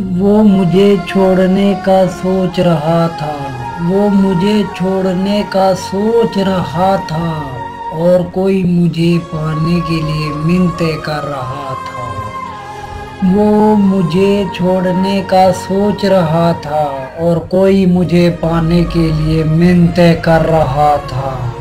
वो मुझे छोड़ने का सोच रहा था। वो मुझे छोड़ने का सोच रहा था और कोई मुझे पाने के लिए मिनते कर रहा था। वो मुझे छोड़ने का सोच रहा था और कोई मुझे पाने के लिए मिनते कर रहा था।